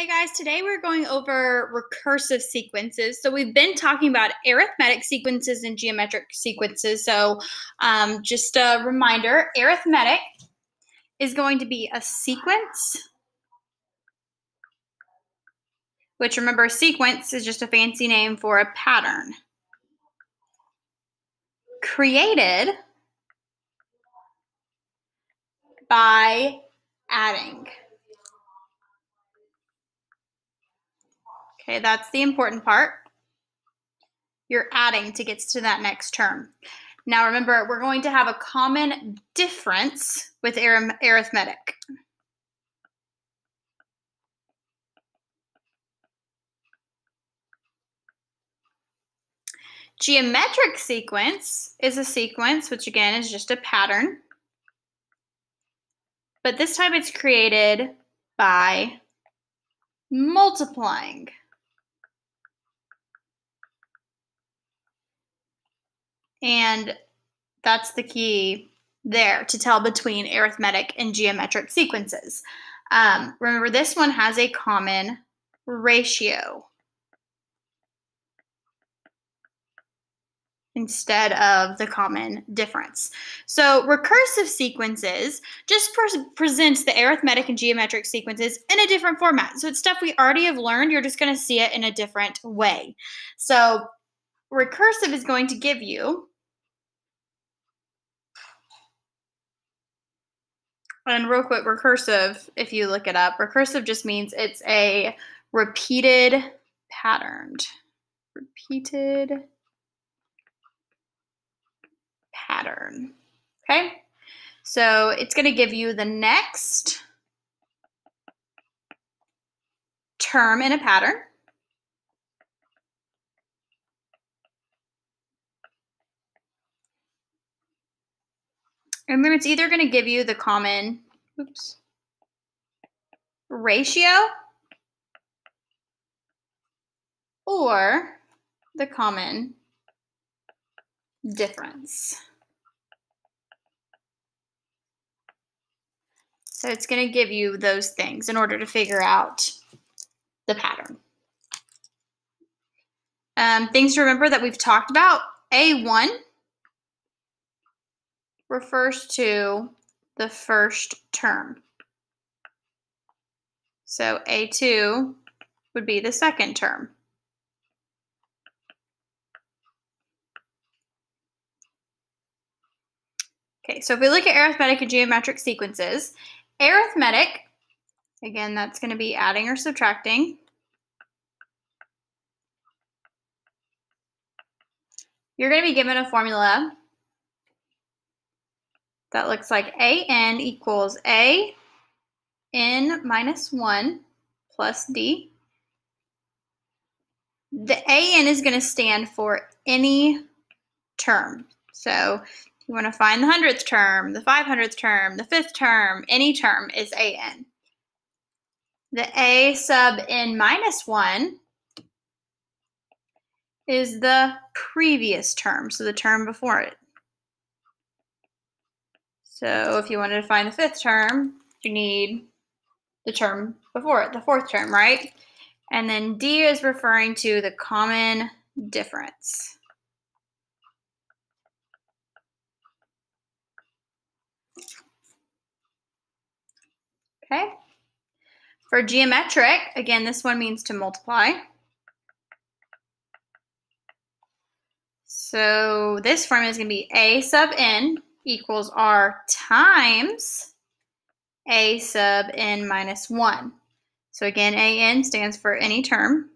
Hey guys, today we're going over recursive sequences. So we've been talking about arithmetic sequences and geometric sequences. So um, just a reminder, arithmetic is going to be a sequence, which remember sequence is just a fancy name for a pattern, created by adding. Okay, that's the important part. You're adding to get to that next term. Now remember, we're going to have a common difference with arithmetic. Geometric sequence is a sequence, which again is just a pattern. But this time it's created by multiplying. And that's the key there to tell between arithmetic and geometric sequences. Um, remember, this one has a common ratio instead of the common difference. So recursive sequences just pre presents the arithmetic and geometric sequences in a different format. So it's stuff we already have learned. You're just going to see it in a different way. So recursive is going to give you And real quick, recursive, if you look it up, recursive just means it's a repeated patterned. Repeated pattern. Okay? So it's going to give you the next term in a pattern. And then it's either going to give you the common oops, ratio or the common difference. So it's going to give you those things in order to figure out the pattern. Um, things to remember that we've talked about. A1 refers to the first term. So A2 would be the second term. Okay, so if we look at arithmetic and geometric sequences, arithmetic, again, that's going to be adding or subtracting. You're going to be given a formula that looks like AN equals A n minus 1 plus D. The AN is going to stand for any term. So you want to find the hundredth term, the 500th term, the fifth term, any term is AN. The A sub n minus 1 is the previous term, so the term before it. So if you wanted to find the fifth term, you need the term before it, the fourth term, right? And then D is referring to the common difference. Okay. For geometric, again, this one means to multiply. So this formula is going to be A sub n equals r times a sub n minus 1. So again, an stands for any term.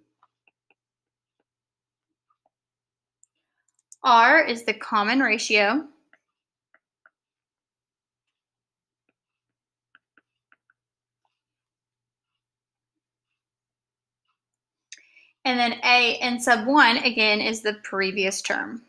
r is the common ratio. And then a n sub 1, again, is the previous term.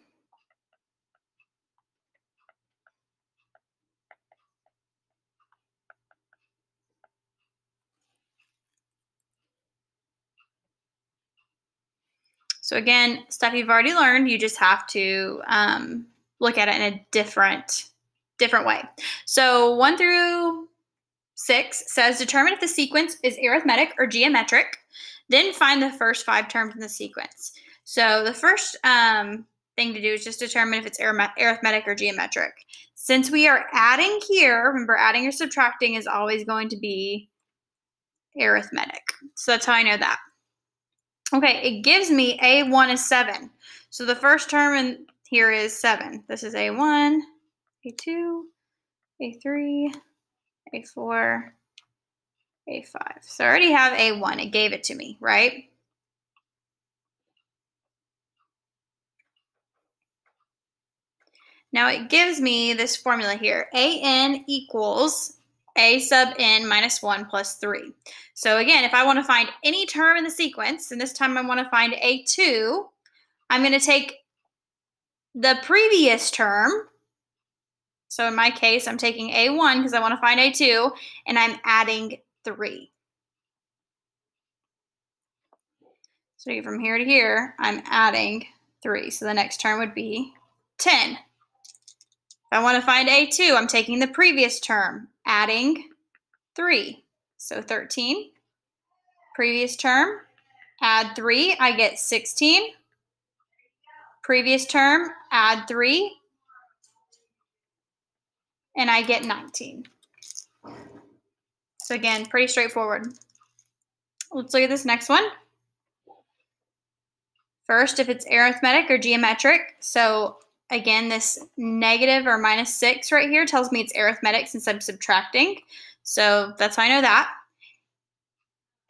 So again, stuff you've already learned, you just have to um, look at it in a different different way. So one through 6 says determine if the sequence is arithmetic or geometric, then find the first five terms in the sequence. So the first um, thing to do is just determine if it's arithmetic or geometric. Since we are adding here, remember adding or subtracting is always going to be arithmetic. So that's how I know that. Okay, it gives me A1 is 7. So the first term in here is 7. This is A1, A2, A3, A4, A5. So I already have A1. It gave it to me, right? Now it gives me this formula here. AN equals A sub n minus 1 plus 3. So again, if I want to find any term in the sequence, and this time I want to find A2, I'm going to take the previous term. So in my case, I'm taking A1 because I want to find A2, and I'm adding 3. So from here to here, I'm adding 3. So the next term would be 10. If I want to find A2, I'm taking the previous term, adding 3. So 13. Previous term, add 3, I get 16. Previous term, add 3, and I get 19. So again, pretty straightforward. Let's look at this next one. First, if it's arithmetic or geometric. So again, this negative or minus 6 right here tells me it's arithmetic since I'm subtracting. So that's how I know that.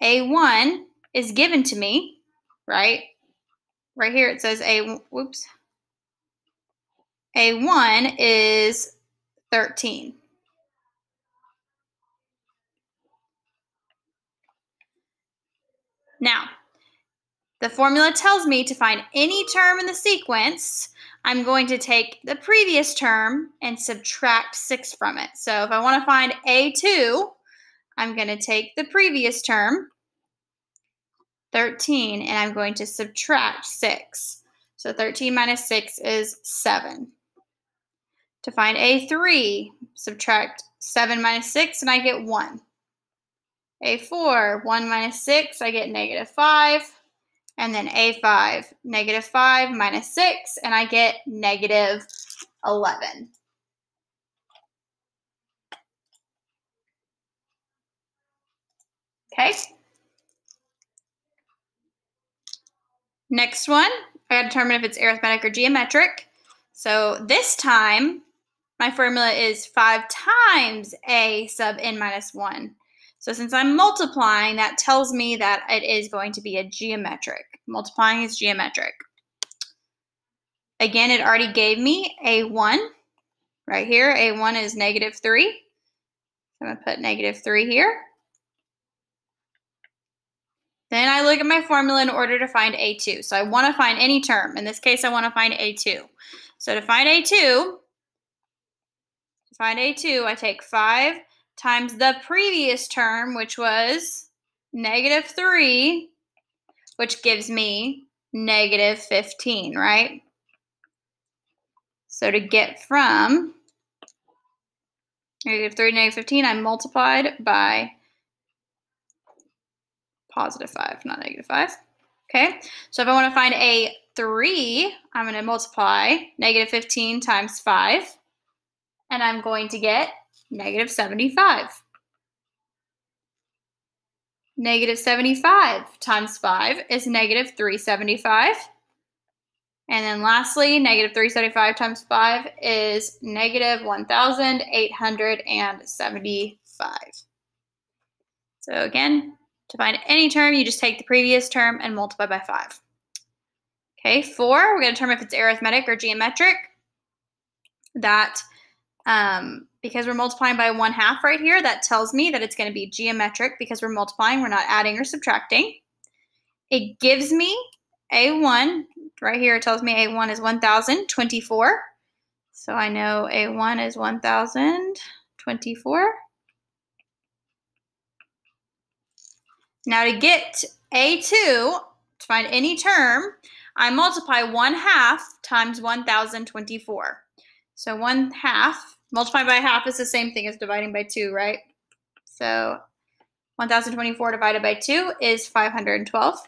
A1 is given to me, right? Right here it says A, whoops. A1 is 13. Now, the formula tells me to find any term in the sequence, I'm going to take the previous term and subtract 6 from it. So if I want to find A2, I'm going to take the previous term, 13, and I'm going to subtract 6. So 13 minus 6 is 7. To find A3, subtract 7 minus 6, and I get 1. A4, 1 minus 6, I get negative 5. And then A5, negative 5 minus 6, and I get negative 11. Okay. Next one, I gotta determine if it's arithmetic or geometric. So this time, my formula is 5 times a sub n minus 1. So since I'm multiplying, that tells me that it is going to be a geometric. Multiplying is geometric. Again, it already gave me a1 right here. a1 is negative 3. So I'm going to put negative 3 here. Then I look at my formula in order to find a2. So I want to find any term. In this case, I want to find a2. So to find a2, to find a2, I take 5 times the previous term, which was negative 3, which gives me negative 15, right? So to get from negative 3 to negative 15, I multiplied by positive 5, not negative 5. Okay, so if I want to find a 3, I'm going to multiply negative 15 times 5, and I'm going to get negative 75. Negative 75 times 5 is negative 375. And then lastly, negative 375 times 5 is negative 1,875. So again, to find any term, you just take the previous term and multiply by 5. Okay, 4, we're going to determine if it's arithmetic or geometric. That um, because we're multiplying by 1 half right here, that tells me that it's going to be geometric because we're multiplying, we're not adding or subtracting. It gives me A1, right here it tells me A1 is 1024. So I know A1 is 1024. Now to get A2, to find any term, I multiply 1 half times 1024. So 1 half Multiplying by half is the same thing as dividing by 2, right? So 1024 divided by 2 is 512.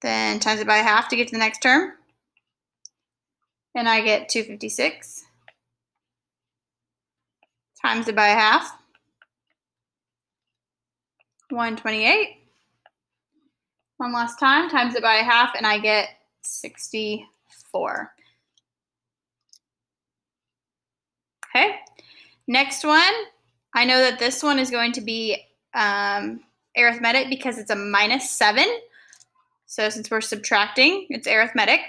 Then times it by half to get to the next term. And I get 256. Times it by half. 128. One last time, times it by half, and I get 64. Okay, next one. I know that this one is going to be um, arithmetic because it's a minus 7. So since we're subtracting, it's arithmetic.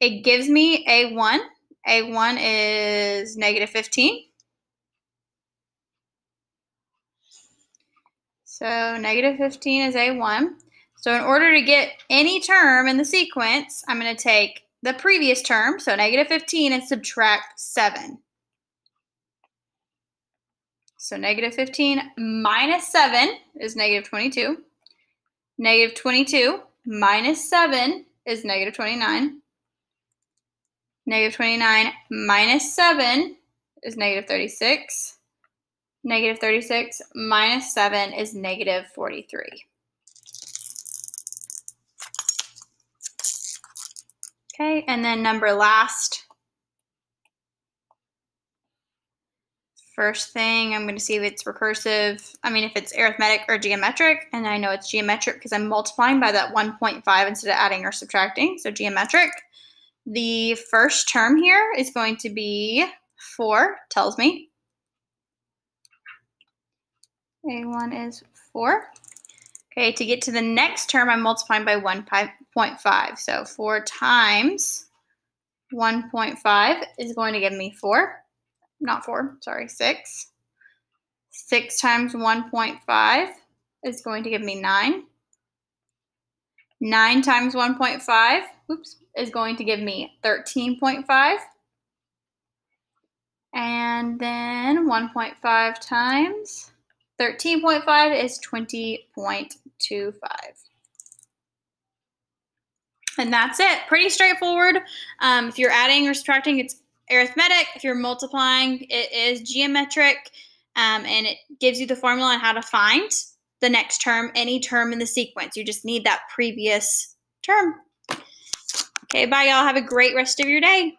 It gives me A1. A1 is negative 15. So negative 15 is A1. So in order to get any term in the sequence, I'm going to take the previous term, so negative 15, and subtract 7. So negative 15 minus 7 is negative 22. Negative 22 minus 7 is negative 29. Negative 29 minus 7 is negative 36. Negative 36 minus 7 is negative 43. Okay, and then number last. First thing, I'm going to see if it's recursive. I mean, if it's arithmetic or geometric, and I know it's geometric because I'm multiplying by that 1.5 instead of adding or subtracting, so geometric. The first term here is going to be 4, tells me. A1 is 4. Okay, to get to the next term, I'm multiplying by 1.5. So 4 times 1.5 is going to give me 4 not 4, sorry, 6. 6 times 1.5 is going to give me 9. 9 times 1.5, oops, is going to give me 13.5. And then 1.5 times 13.5 is 20.25. And that's it. Pretty straightforward. Um, if you're adding or subtracting, it's arithmetic. If you're multiplying, it is geometric, um, and it gives you the formula on how to find the next term, any term in the sequence. You just need that previous term. Okay, bye, y'all. Have a great rest of your day.